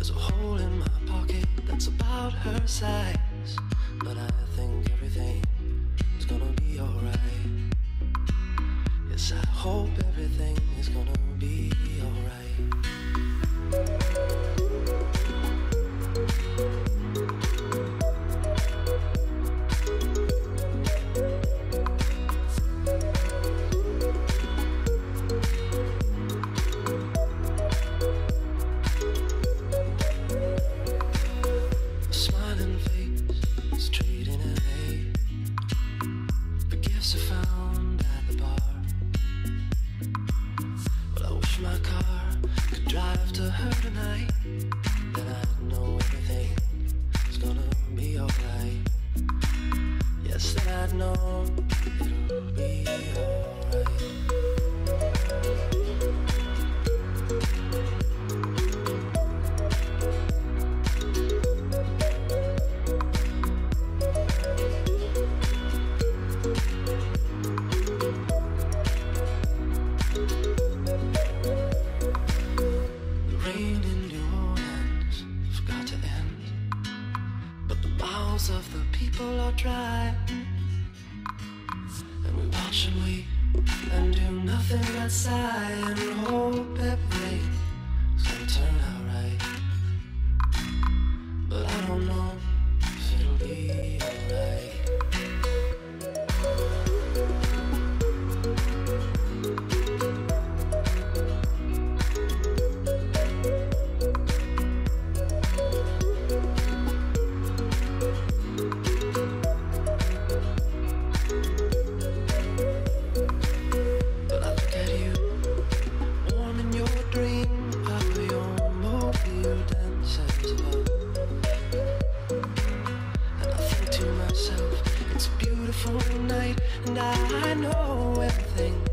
There's a hole in my pocket that's about her size, but I think everything is gonna be alright. Yes, I hope everything is gonna be alright. Mouths of the people are dry. And we watch and wait and do nothing but sigh and hope night, and I know everything.